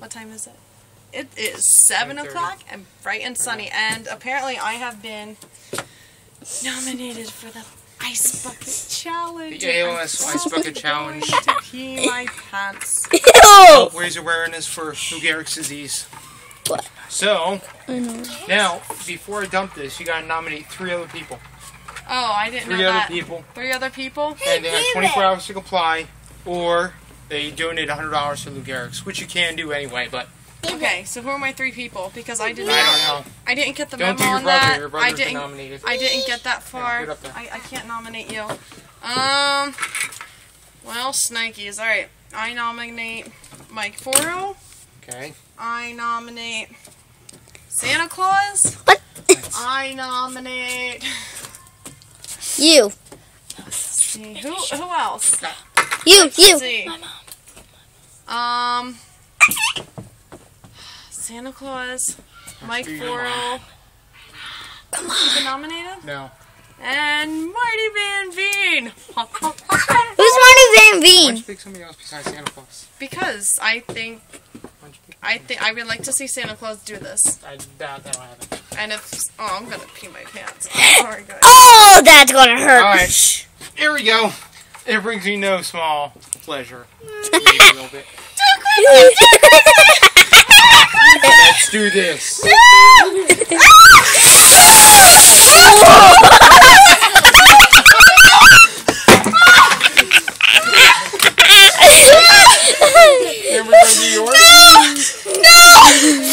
What time is it? It is seven o'clock and bright and sunny. And apparently, I have been nominated for the ice bucket challenge. The ALS I'm Ice Bucket Challenge. To pee my pants. Ew! Help raise awareness for Lou Gehrig's disease. What? So, I know. now, before I dump this, you gotta nominate three other people. Oh, I didn't Three know other people. Three other people. And they have 24 hours to comply, or they donate $100 to Lou Gehrig's, which you can do anyway, but Okay, so who are my three people? Because I didn't. I don't know. I didn't get the Don't do memo your on brother. that. Your I brother's didn't. nominated. I didn't get that far. get up there. I, I can't nominate you. Um. Well, Snikes. All right. I nominate Mike Foro. Okay. I nominate Santa Claus. What? I nominate. You. let's see who who else? You. Let's You. see. Um. Santa Claus, Mike do your Foro. Come You on. been nominated? No. And Marty Van Veen. Who's Marty Van Why don't you pick somebody else besides Santa Claus? because I think Why don't you pick I think I would like to see Santa Claus do this. I doubt that'll happen. And if oh, I'm gonna pee my pants. I'm sorry, guys. Oh, that's gonna hurt. Alright. Here we go. It brings me no small pleasure. Let's do this. Remember New York? No! No!